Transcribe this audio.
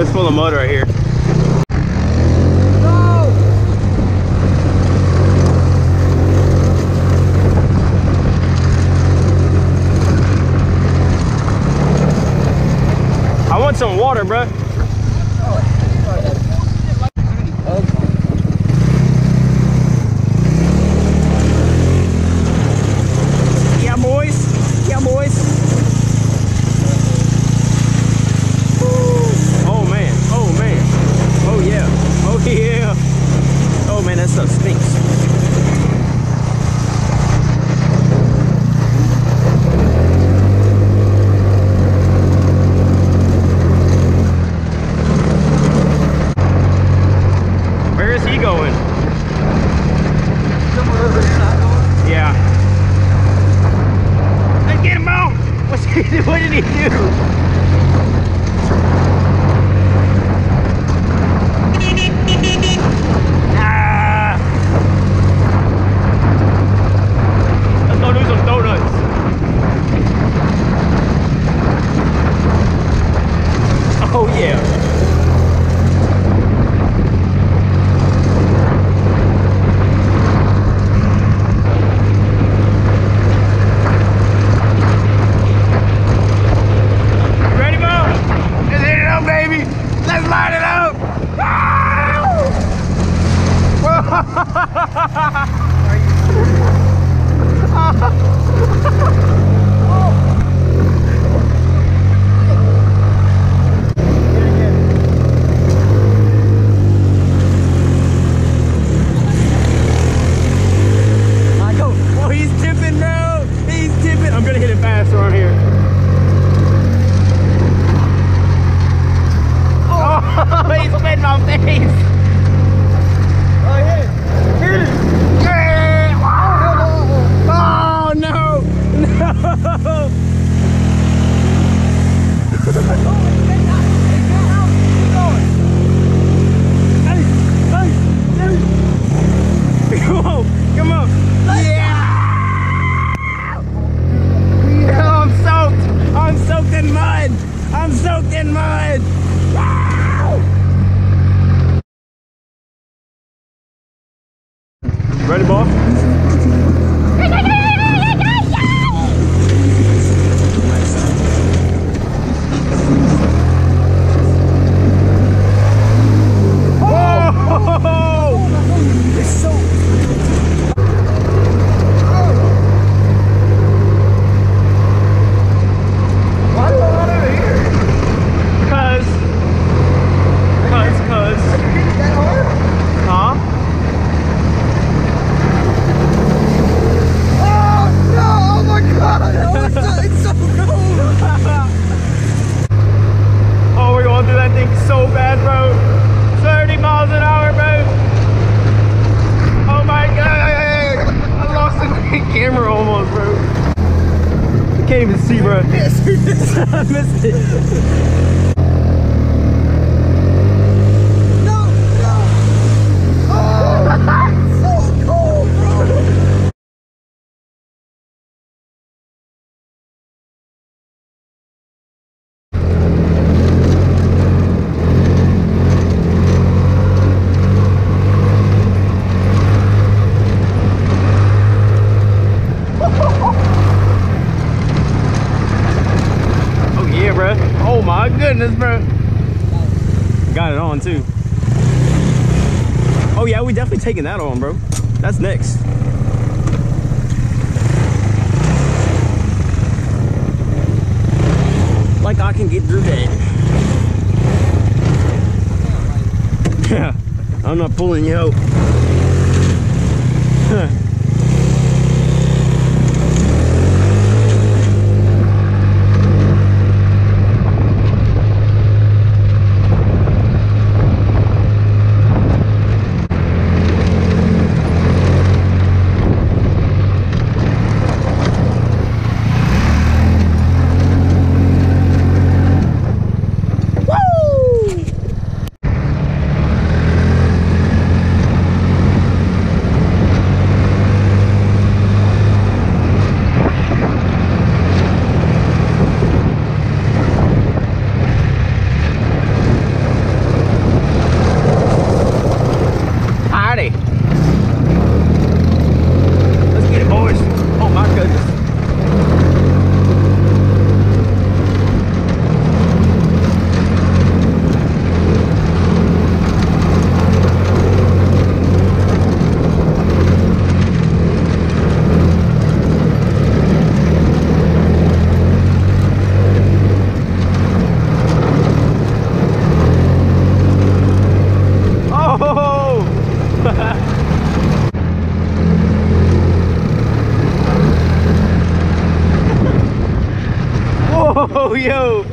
It's full of mud right here. I want some water, bruh. you. can't even see, bro. I missed it. one too. Oh yeah, we definitely taking that on, bro. That's next. Like I can get through that. Yeah, I'm not pulling you out. Oh, yo.